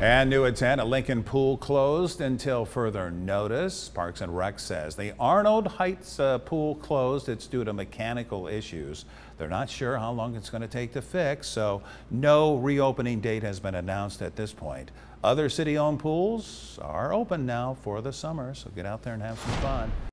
And new at 10, a Lincoln pool closed until further notice. Parks and Rec says the Arnold Heights uh, pool closed. It's due to mechanical issues. They're not sure how long it's going to take to fix, so no reopening date has been announced at this point. Other city-owned pools are open now for the summer, so get out there and have some fun.